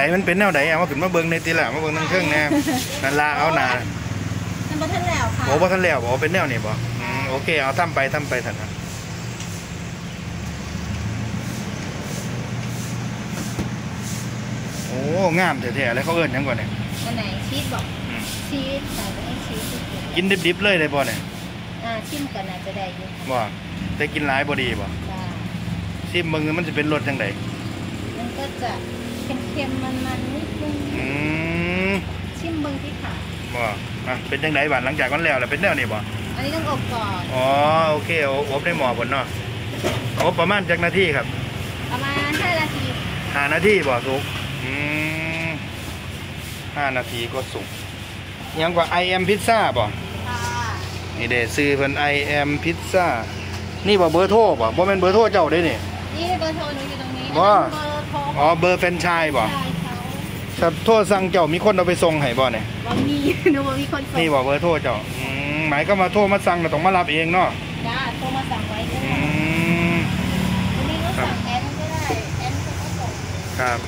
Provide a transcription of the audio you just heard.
ส่มันเป็นแนวไหนเอามาขึ้นมาเบิ่งในตีละมาเบิ่งทั้งเครื่องแน่นั่นละเอาหนามันบ่ทันแล้วค่ะโอ้บ่ทันแล้วบ่เป็นแนวนี่บ่อืมโอเคเอาทำไปทำไปท่านนะโอ้งามแท้ๆแล้วเขาเอิ้นหยังก่อนเนี่ย อันไหนชีสบอกอืม ชีสใส่ไปให้ชีสสุดกินดิบๆเลยได้บ่เนี่ยอ่าชิมกันน่าจะได้อยู่บ่แต่กินหลายบ่ดีบ่จ้า ซิมเบิ่งมันจะเป็นรสจังได มันก็จะเค็มๆมันๆนิดนึงอืมชิมเบิ่งที่ค่ะบ่อะเป็นจังไดบ้านหลังจากมันแล้วแล้วเป็นแนวนี้บ่อันนี้ต้องอบก่อนอ๋อโอเคโออบในหม้อพุ่นเนาะอบประมาณจักนาทีครับประมาณ5นาทีห้านาทีบ่สุกอืมห้านาทีก็สุกยังกว่า I am pizza บ่ค่ะนี่เด้ซื้อเพิ่น I am pizza นี่บ่เบอร์โทรบ่บ่แม่นเบอร์โทรเจ้าเด้นี่นี่เบอร์โทรหนูอยู่ตรงนี้ว่าอันนั้นเบอร์โทร อ๋อเบอร์แฟรนไชส์บ่ใช่เขาถ้าโทรสั่งเจ้ามีคนเอาไปส่งให้บ่เนี่ยว่ามีหนูว่ามีคนส่งนี่บ่เบอร์โทรเจ้าอืมหมายก็มาโทรมาสั่งแล้วต้องมารับเองเนาะจ้าโทรมาสั่งไว้ก็อืได้มวันนี้ก็สั่งแอนก็ได้แอนก็ส่งครับ